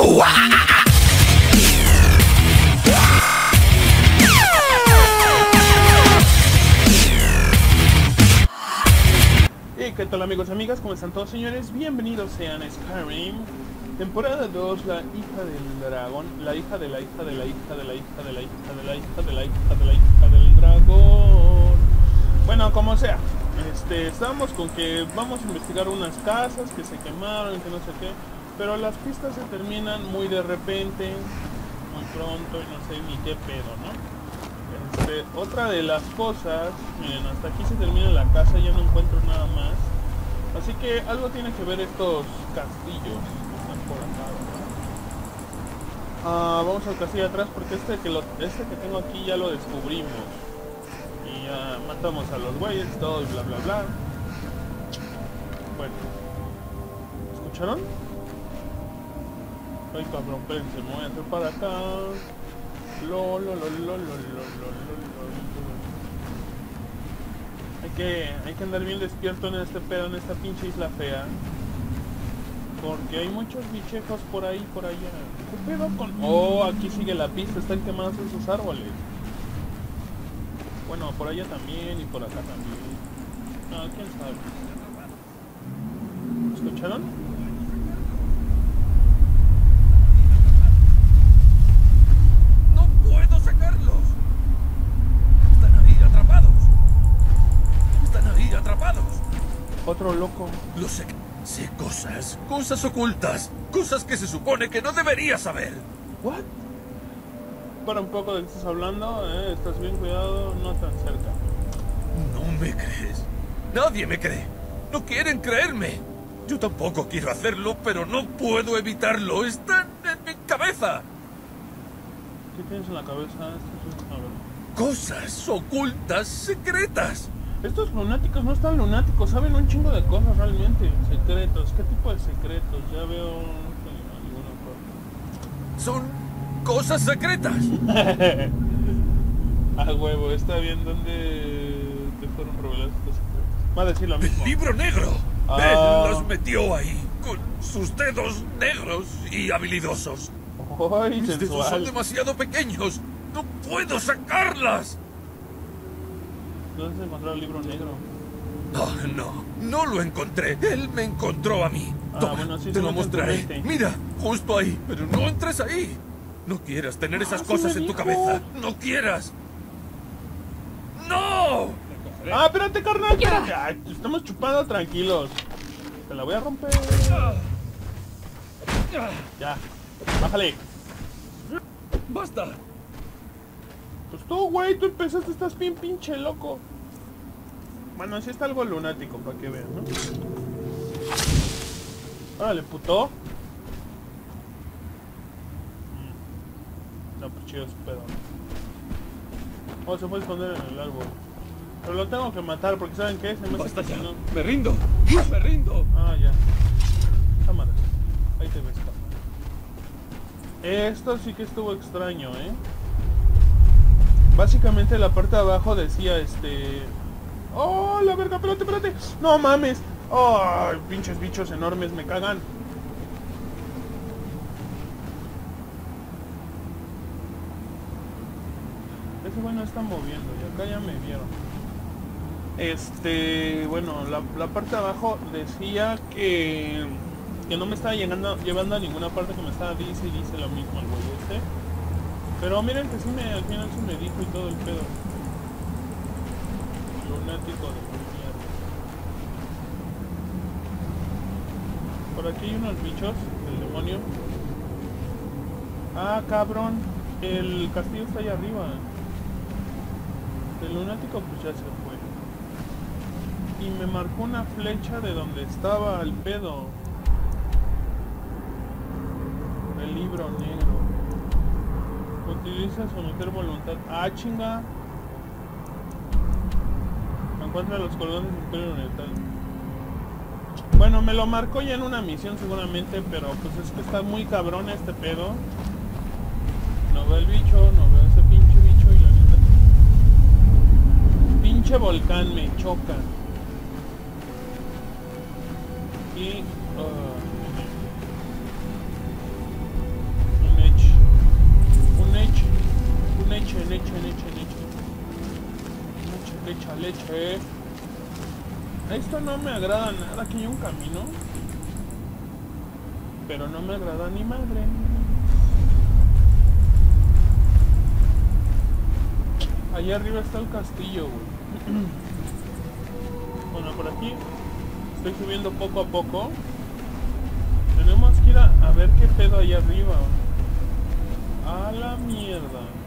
¿Y qué tal amigos y amigas? ¿Cómo están todos señores? Bienvenidos sean a Skyrim Temporada 2, la hija del dragón La hija de la hija de la hija de la hija de la hija de la hija de la hija de la hija del dragón Bueno, como sea este, Estamos con que vamos a investigar unas casas que se quemaron, que no sé qué Pero las pistas se terminan muy de repente Muy pronto y no sé ni qué pedo, ¿no? Este, otra de las cosas, miren, hasta aquí se termina la casa, ya no encuentro nada más. Así que algo tiene que ver estos castillos que están por acá. Ah, vamos al castillo atrás porque este que, lo, este que tengo aquí ya lo descubrimos. Y ya matamos a los güeyes, todo y bla bla bla. Bueno. ¿Escucharon? Ay cabrón, espérense, me voy a hacer para acá. Lo, lo, lo, lo, lo, lo, lo, Hay que, hay que andar bien despierto en este pedo, en esta pinche isla fea. Porque hay muchos bichejos por ahí, por allá. ¿Qué pedo con...? Oh, aquí sigue la pista, están quemados esos árboles. Bueno, por allá también y por acá también. No, quién sabe. ¿Escucharon? Sé. Sé cosas, cosas ocultas, cosas que se supone que no debería saber. ¿What? Para un poco de qué estás hablando, ¿eh? Estás bien cuidado, no tan cerca. No me crees. Nadie me cree. No quieren creerme. Yo tampoco quiero hacerlo, pero no puedo evitarlo. Están en mi cabeza. ¿Qué tienes en la cabeza? Cosas ocultas, secretas. Estos lunáticos no están lunáticos, saben un chingo de cosas realmente. Secretos, ¿qué tipo de secretos? Ya veo Son cosas secretas. Ah, huevo, está bien dónde te fueron revelados estos secretos. Va a decir lo El mismo. libro negro. Ah. Él los metió ahí con sus dedos negros y habilidosos. ¡Ay, Mis dedos son sensual! demasiado pequeños. No puedo sacarlas. ¿Dónde se encontró el libro negro? Oh, no, no lo encontré. Él me encontró a mí. Ah, Toma, bueno, sí te lo mostraré. Mira, justo ahí. Pero no entres ahí. No quieras tener esas Ah, cosas en tu cabeza. No quieras. ¡No! ¡Ah, espérate, carnal! espérate. Ay, estamos chupando tranquilos. Te la voy a romper. Ya. Bájale. ¡Basta! Pues tú, güey, tú empezaste, estás bien pinche loco. Bueno, así está algo lunático, para que vean, ¿no? Órale, puto. Mm. No, pues chido pedo. Oh, se puede esconder en el árbol. Pero lo tengo que matar porque ¿saben qué? Se me ¡Basta ya! ¡Me rindo! ¡Me rindo! Ah, ya. Cámara. Ahí te ves, cámara. Esto sí que estuvo extraño, ¿eh? Básicamente la parte de abajo decía, este... ¡Oh, la verga! ¡Espérate, espérate! ¡No mames! ¡Oh, pinches bichos enormes! ¡Me cagan! Ese güey no está moviendo y acá ya me vieron. Este, bueno, la, la parte de abajo decía que, que no me estaba llegando, llevando a ninguna parte que me estaba dice y dice lo mismo el güey este. Pero miren que sí me, al final sí me dijo y todo el pedo. Lunático de mierda. Por aquí hay unos bichos, el demonio. Ah, cabrón, el castillo está allá arriba. El lunático pues ya se fue y me marcó una flecha de donde estaba el pedo. El libro negro. Utiliza someter voluntad. Ah, chinga. Encuentra los cordones del Oriental. Bueno, me lo marcó ya en una misión seguramente, pero pues es que está muy cabrón este pedo. No veo el bicho, no veo ese pinche bicho y la neta. Pinche volcán me choca. Y... Lecha, leche. Esto no me agrada nada, aquí hay un camino. Pero no me agrada ni madre. Allá arriba está el castillo, güey. bueno, por aquí estoy subiendo poco a poco. Tenemos que ir a, a ver qué pedo hay arriba. A la mierda.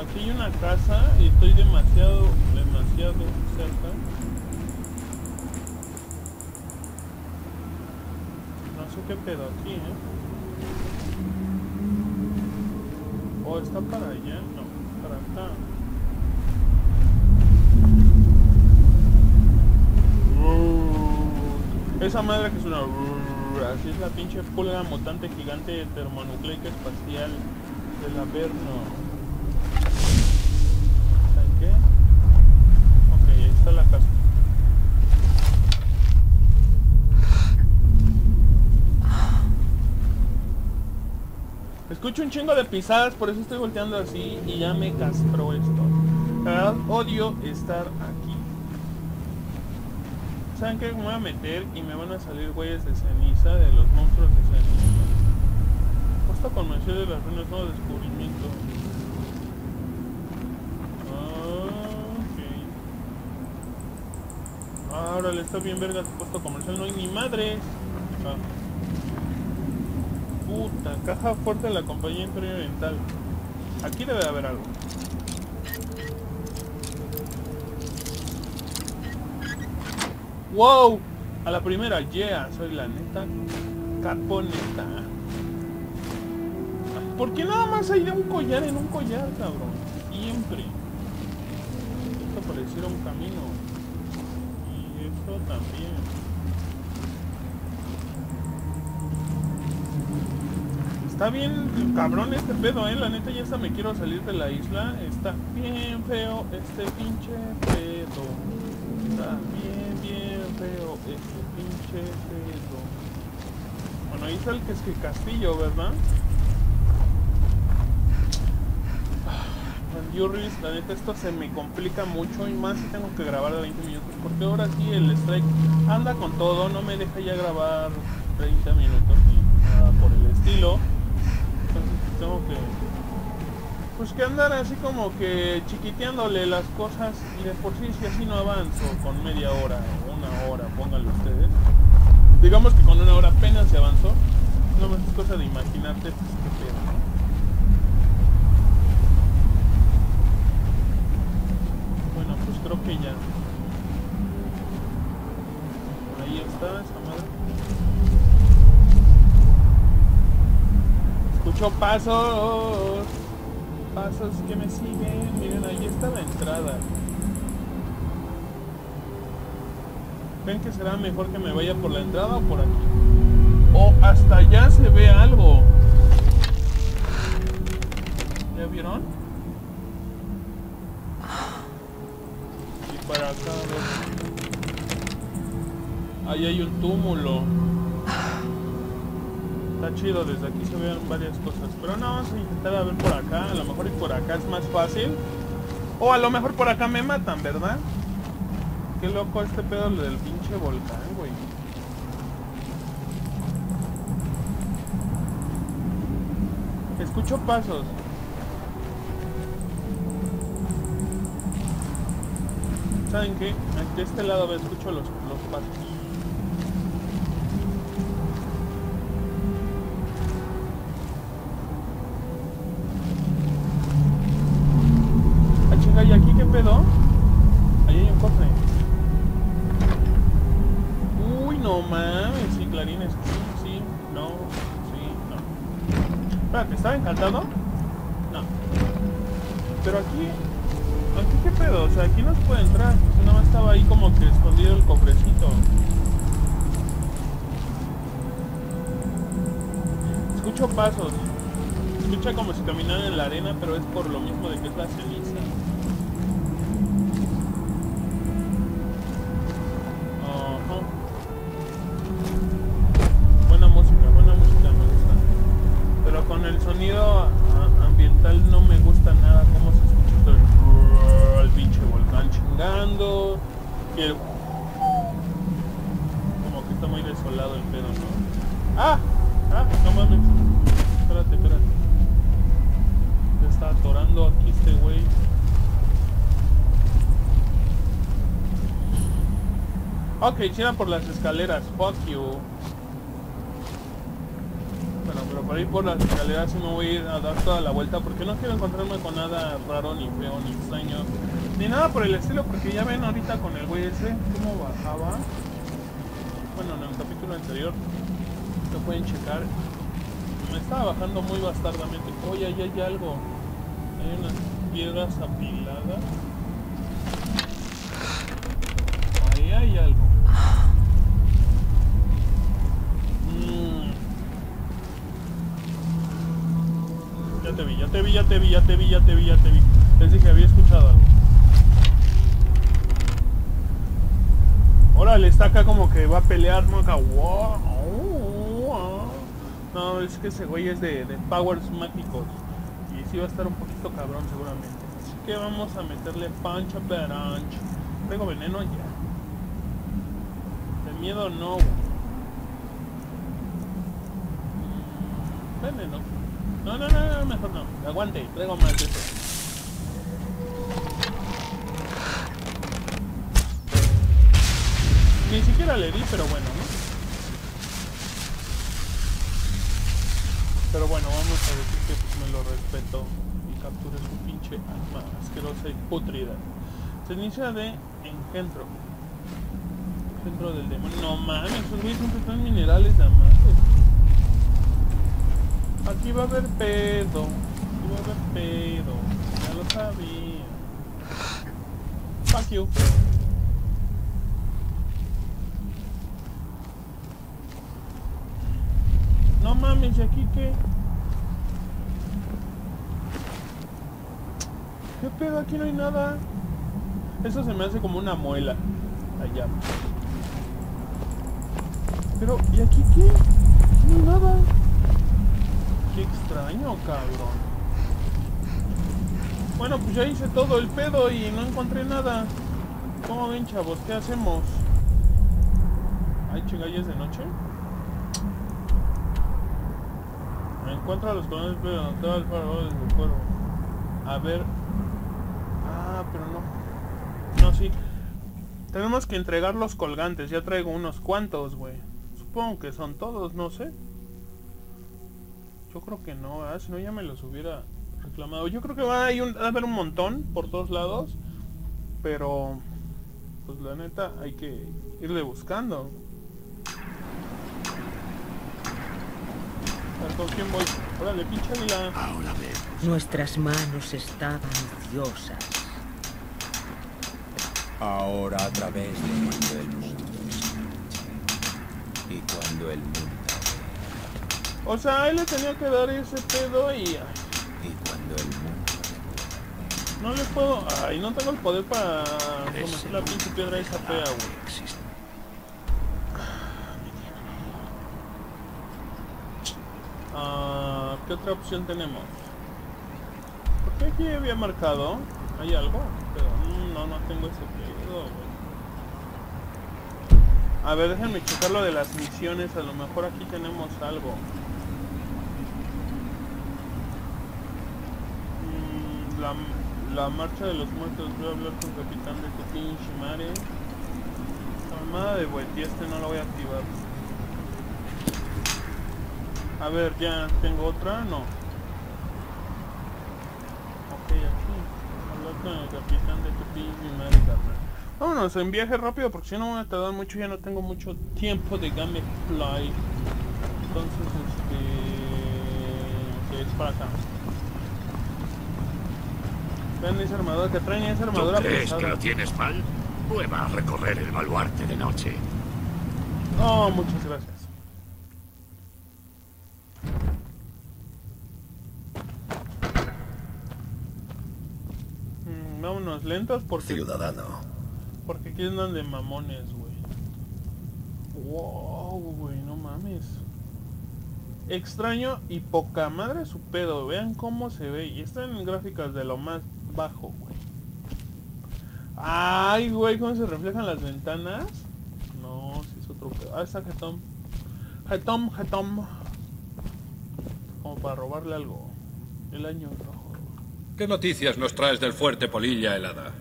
Aquí hay una casa y estoy demasiado, demasiado cerca. No sé qué pedo aquí, ¿eh? ¿O está para allá? No, para acá. Esa madre que suena... Así es la pinche pulga mutante gigante termonucleica espacial del Averno. Está la casa. Escucho un chingo de pisadas, por eso estoy volteando así y ya me castró esto. La verdad, odio estar aquí. ¿Saben qué? Me voy a meter y me van a salir güeyes de ceniza, de los monstruos de ceniza. Esta convención de las ruinas nuevo descubrimiento. Ah, ok. Ahora le está bien verga tu puesto comercial, no hay ni madres. Ah. Puta, caja fuerte de la compañía Imperio Oriental. Aquí debe de haber algo. ¡Wow! A la primera, yeah, soy la neta caponeta. ¿Por qué nada más hay de un collar en un collar, cabrón? Siempre. Esto pareciera un camino. También. Está bien cabrón este pedo, eh. La neta ya hasta me quiero salir de la isla. Está bien feo este pinche pedo. Está bien, bien feo este pinche pedo. Bueno, ahí está el que es que castillo, ¿verdad? Yurris, la neta esto se me complica mucho y más si tengo que grabar de 20 minutos porque ahora sí el strike anda con todo, no me deja ya grabar 30 minutos ni nada por el estilo. Entonces tengo que pues que andar así como que chiquiteándole las cosas y de por sí si así no avanzo con media hora o una hora, pónganlo ustedes. Digamos que con una hora apenas se avanzó no es cosa de imaginarte qué pedo, ¿no? creo que ya. Ahí está esa madre. Escucho pasos. Pasos que me siguen. Miren, ahí está la entrada. ¿Creen que será mejor que me vaya por la entrada o por aquí? O hasta allá se ve algo. ¿Ya vieron? para acá. Ahí hay un túmulo. Chido, desde aquí se ven varias cosas. Pero no, vamos a intentar a ver por acá. A lo mejor por acá es más fácil. O a lo mejor por acá me matan, ¿verdad? Qué loco este pedo del pinche volcán, güey. Escucho pasos. ¿Saben qué? De este lado escucho los, los pasos. Ah, chinga, ¿y aquí qué pedo? Ahí hay un cofre. Uy, no mames, sí, clarines. Sí, sí, no, sí, no. Espérate, ¿estaba encantado? No. Pero aquí ¿Aquí qué pedo? O sea, aquí no se puede entrar. Nada más estaba ahí como que escondido el cofrecito. Escucho pasos. Escucha como si caminaran en la arena, pero es por lo mismo de que es la ceniza. Ambiental no me gusta nada cómo se escucha el, el pinche volcán chingando. Y. Como que está muy desolado el pedo, ¿no? ¡Ah! ¡Ah! No mames. Espérate, espérate. Ya está atorando aquí este güey. Ok, chida por las escaleras. Fuck you. Bueno, pero por ahí por las escaleras sí me voy a ir a dar toda la vuelta porque no quiero encontrarme con nada raro, ni feo, ni extraño. Ni nada por el estilo porque ya ven ahorita con el güey ese cómo bajaba. Bueno, en el capítulo anterior lo pueden checar. Me estaba bajando muy bastardamente. Oye, ahí hay algo. Hay unas piedras apiladas. Ahí hay algo. Ya te vi, ya te vi, ya te vi, ya te vi, ya te vi, ya te vi. Les dije, había escuchado algo. Órale, está acá como que va a pelear, ¿no? Acá. No, es que ese güey es de, de powers mágicos. Y sí va a estar un poquito cabrón seguramente. Así que vamos a meterle punch a punch. Tengo veneno ya. De miedo no, Veneno. No, no, no, no, mejor no. Aguante, traigo más de eso. Ni siquiera le di, pero bueno, ¿no? Pero bueno, vamos a decir que pues, me lo respeto y capture su pinche alma asquerosa y putrida. Se inicia de engendro. Engendro del demonio. No mames, esos güeyes siempre están minerales más. Aquí va a haber pedo. Aquí va a haber pedo. Ya lo sabía. Fuck you. No mames, ¿y aquí qué? ¿Qué pedo? Aquí no hay nada. Eso se me hace como una muela. Allá. Pero, ¿y aquí qué? No hay nada. Extraño, cabrón. Bueno, pues ya hice todo el pedo y no encontré nada. ¿Cómo ven, chavos? ¿Qué hacemos? Ay, chingalles de noche. Encuentra los colores, pero no todas las palabras del cuervo. A ver. Ah, pero no. No, sí. Tenemos que entregar los colgantes. Ya traigo unos cuantos, güey. Supongo que son todos, no sé. Yo creo que no, ¿verdad? Si no ya me los hubiera reclamado. Yo creo que va a, hay un- va a haber un montón por todos lados. Pero... Pues la neta hay que irle buscando. ¿Con quién voy? Órale, pinche águila. Ahora vemos. Nuestras manos estaban ociosas. Ahora a través de marche. Y cuando el mundo O sea, él le tenía que dar ese pedo y... ay, No le puedo... Ay, no tengo el poder para cometer la pinche piedra esa fea, güey. Ah, ¿Qué otra opción tenemos? ¿Por qué aquí había marcado? ¿Hay algo? Pero mm, no, no tengo ese pedo, güey. A ver, déjenme checar lo de las misiones. A lo mejor aquí tenemos algo. Mm, la, la marcha de los muertos. Voy a hablar con el capitán de tu pinche madre. La mamada de Bueti, este no la voy a activar. A ver, ya tengo otra, no. Ok, aquí. Hablar con el capitán de tu pinche madre. Vámonos en viaje rápido porque si no voy a tardar mucho, ya no tengo mucho tiempo de gameplay. Entonces, este... que es para acá. Vean esa armadura que traen, esa ¿Tú armadura crees pesada. que lo tienes mal? Prueba a recorrer el baluarte de noche. No, muchas gracias. Mm, vámonos lentos porque, Ciudadano, porque aquí andan de mamones, güey. Wow, güey, no mames. Extraño y poca madre su pedo. Vean cómo se ve. Y están en gráficas de lo más bajo, güey. Ay, güey, ¿cómo se reflejan las ventanas? No, si es otro. Ah, está Jetom. Jetom, Jetom. Como para robarle algo. El año rojo. ¿Qué noticias nos traes del fuerte Polilla helada?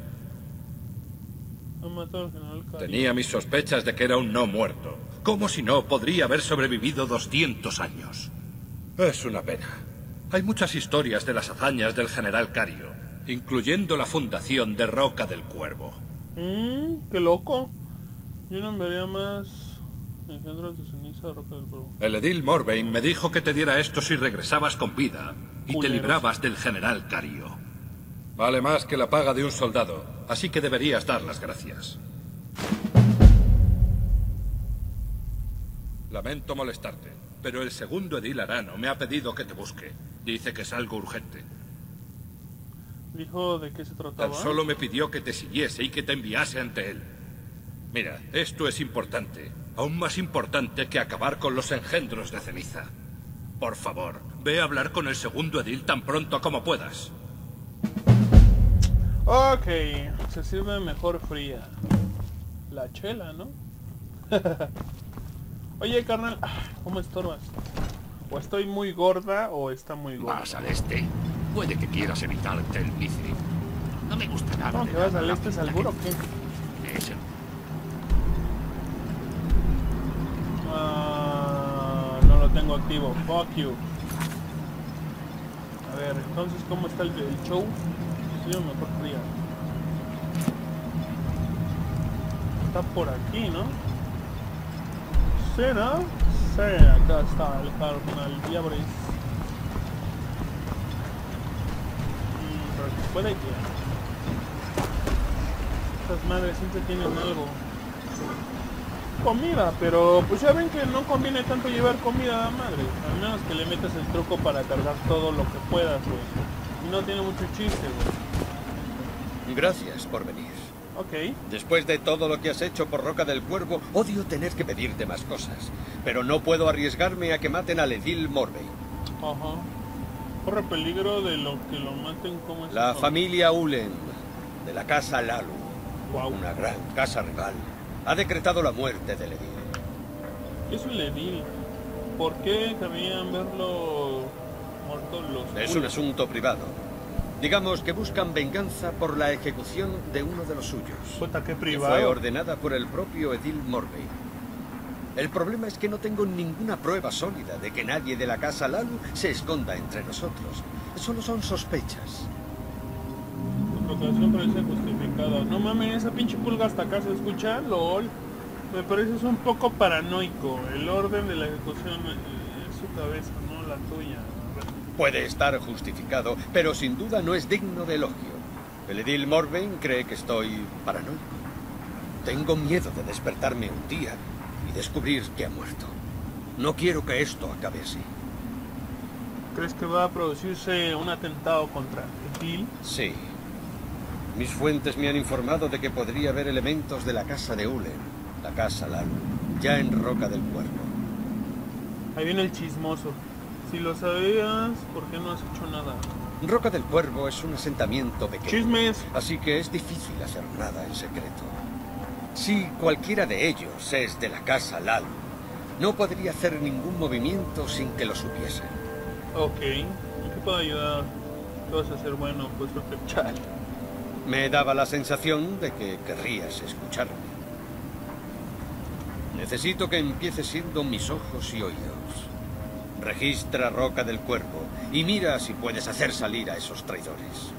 Tenía mis sospechas de que era un no muerto. ¿Cómo si no podría haber sobrevivido 200 años? Es una pena. Hay muchas historias de las hazañas del general Cario, incluyendo la fundación de Roca del Cuervo. Mmm, qué loco. Yo no vería más engendros de ceniza roca del polvo. El edil Morvain me dijo que te diera esto si regresabas con vida y te librabas del general Cario. Vale más que la paga de un soldado, así que deberías dar las gracias. Lamento molestarte, pero el segundo edil Arano me ha pedido que te busque. Dice que es algo urgente. Dijo de qué se trataba. Tan solo me pidió que te siguiese y que te enviase ante él. Mira, esto es importante. Aún más importante que acabar con los engendros de ceniza. Por favor, ve a hablar con el segundo edil tan pronto como puedas. Ok, se sirve mejor fría. La chela, ¿no? Oye, carnal, ¿cómo estorbas? O estoy muy gorda o está muy gorda. Vas al este. Puede que quieras evitar el Mithril. No me gusta nada. ¿Cómo que vas al este pinta seguro o que qué? tiene. Es el- Ah, no lo tengo activo. Fuck you. A ver, entonces, ¿cómo está el, el show? Sí, mejor fría. Está por aquí, ¿no? Sí, ¿no? Sí, acá está el carnal Diabris. Que... Estas madres siempre tienen algo comida, pero pues ya ven que no conviene tanto llevar comida a madre. Al menos que le metas el truco para cargar todo lo que puedas, güey. Y no tiene mucho chiste, güey. Gracias por venir. Ok. Después de todo lo que has hecho por Roca del Cuervo, odio tener que pedirte más cosas. Pero no puedo arriesgarme a que maten al Edil Morvey. Ajá. Corre peligro de lo que lo maten como es. La familia Ulen, de la casa Lalu, Guau. una gran casa rival, ha decretado la muerte del Edil. Es un edil. ¿Por qué querrían verlo muerto los Es un asunto privado. Digamos que buscan venganza por la ejecución de uno de los suyos. Puta, qué que fue privado. ordenada por el propio Edil Morvey. El problema es que no tengo ninguna prueba sólida de que nadie de la casa Lalu se esconda entre nosotros. Solo son sospechas. Tu proclamación parece justificada. No mames, esa pinche pulga hasta acá se escucha, lol. Me pareces un poco paranoico. El orden de la ejecución es su cabeza, no la tuya. Puede estar justificado, pero sin duda no es digno de elogio. El Edil Morvain cree que estoy paranoico. Tengo miedo de despertarme un día descubrir que ha muerto. No quiero que esto acabe así. ¿Crees que va a producirse un atentado contra Edil? Sí. Mis fuentes me han informado de que podría haber elementos de la casa de Ulen, la casa Lalu, ya en Roca del Cuervo. Ahí viene el chismoso. Si lo sabías, ¿por qué no has hecho nada? Roca del Cuervo es un asentamiento pequeño. Chismes. Así que es difícil hacer nada en secreto. Si cualquiera de ellos es de la casa Lalu, no podría hacer ningún movimiento sin que lo supiesen. Ok. ¿En qué puedo ayudar? ¿Qué vas a hacer bueno? Pues chal. Me daba la sensación de que querrías escucharme. Necesito que empieces siendo mis ojos y oídos. Registra Roca del Cuervo y mira si puedes hacer salir a esos traidores.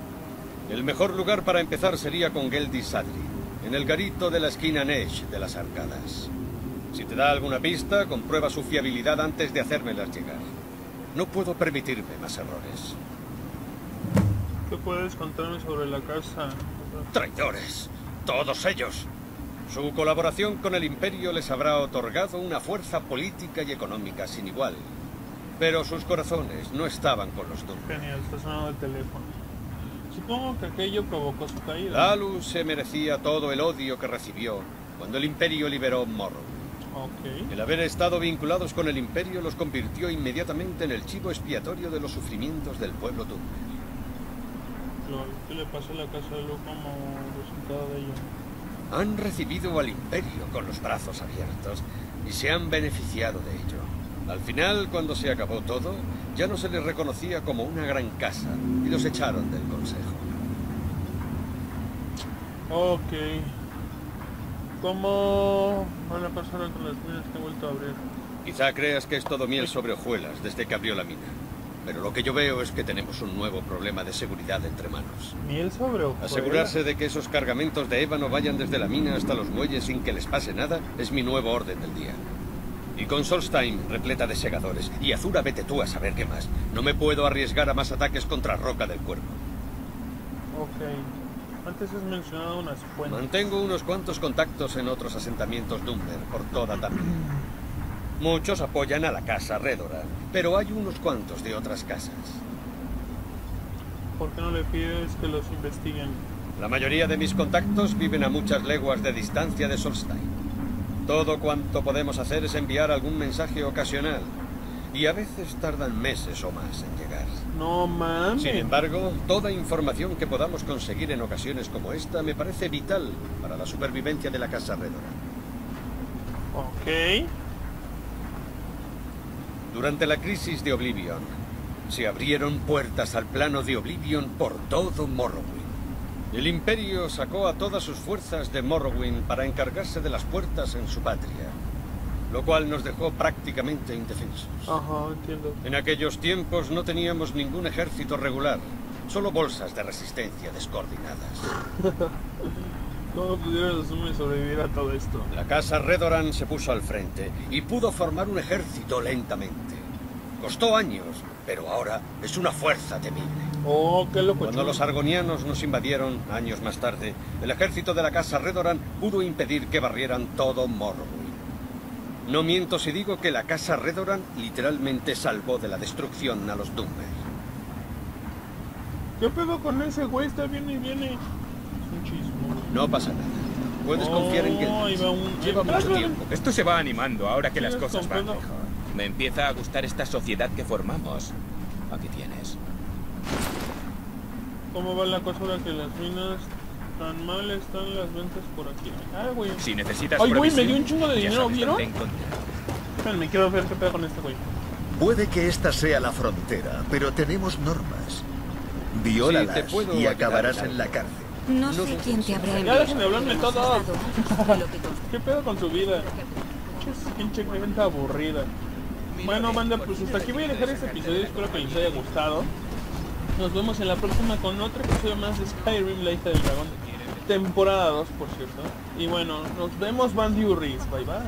El mejor lugar para empezar sería con Geldis Sadri, en el garito de la esquina Nesh de las Arcadas. Si te da alguna pista, comprueba su fiabilidad antes de hacérmelas llegar. No puedo permitirme más errores. ¿Qué puedes contarme sobre la casa? Traidores, todos ellos. Su colaboración con el Imperio les habrá otorgado una fuerza política y económica sin igual. Pero sus corazones no estaban con los Dunmer. Genial, está sonando el teléfono. Supongo que aquello provocó su caída. Lalu se merecía todo el odio que recibió cuando el Imperio liberó Morrow. Ok. El haber estado vinculados con el Imperio los convirtió inmediatamente en el chivo expiatorio de los sufrimientos del pueblo ejemplo? ¿Qué le pasó a la casa de Lu como resultado de ello? Han recibido al imperio con los brazos abiertos y se han beneficiado de ello. Al final, cuando se acabó todo, ya no se les reconocía como una gran casa y los echaron del consejo. Ok. ¿Cómo van a pasar con las minas que he vuelto a abrir? Quizá creas que es todo miel sobre hojuelas desde que abrió la mina. Pero lo que yo veo es que tenemos un nuevo problema de seguridad entre manos. ¿Miel sobre hojuelas? Asegurarse de que esos cargamentos de ébano vayan desde la mina hasta los muelles sin que les pase nada es mi nuevo orden del día. Y con Solstein repleta de segadores, y Azura vete tú a saber qué más. No me puedo arriesgar a más ataques contra Roca del Cuervo. Ok. Antes has mencionado unas fuentes. Mantengo unos cuantos contactos en otros asentamientos Dummer por toda también. Muchos apoyan a la casa Redora, pero hay unos cuantos de otras casas. ¿Por qué no le pides que los investiguen? La mayoría de mis contactos viven a muchas leguas de distancia de Solstein. Todo cuanto podemos hacer es enviar algún mensaje ocasional, y a veces tardan meses o más en llegar. No mames. Sin embargo, toda información que podamos conseguir en ocasiones como esta me parece vital para la supervivencia de la Casa Redora. Ok. Durante la crisis de Oblivion, se abrieron puertas al plano de Oblivion por todo Morrowind. El Imperio sacó a todas sus fuerzas de Morrowind para encargarse de las puertas en su patria, lo cual nos dejó prácticamente indefensos. Ajá, entiendo. En aquellos tiempos no teníamos ningún ejército regular, solo bolsas de resistencia descoordinadas. ¿Cómo pudieron hombres sobrevivir a todo esto? La casa Redoran se puso al frente y pudo formar un ejército lentamente. Costó años, pero ahora es una fuerza temible. Oh, qué loco. Cuando los argonianos nos invadieron, años más tarde, el ejército de la casa Redoran pudo impedir que barrieran todo Morrowind. No miento si digo que la casa Redoran literalmente salvó de la destrucción a los Dummer. ¿Qué pedo con ese güey? Está bien y viene. Es un chismo. No pasa nada. Puedes confiar en Oh, que un- lleva mucho tiempo. Esto se va animando ahora que las cosas van mejor. Me empieza a gustar esta sociedad que formamos. Aquí tienes. ¿Cómo va la cosa ahora que las minas tan mal están las ventas por aquí? Ah, güey. Si necesitas Ay, güey, me dio un chingo de ya dinero, ¿vieron? Espérenme, quiero ver qué pedo con este güey. Puede que esta sea la frontera, pero tenemos normas. Viólalas Sí, y acabarás en la cárcel. No sé quién te habrá Ya enviado. dejen de hablarme todo. ¿Qué pedo con su vida? Pinche gente aburrida. Bueno, banda, pues hasta aquí voy a dejar este episodio. Espero que les haya gustado. Nos vemos en la próxima con otro episodio más de Skyrim, la hija del dragón. Temporada 2, por cierto. Y bueno, nos vemos, Bandiurris. Bye, bye.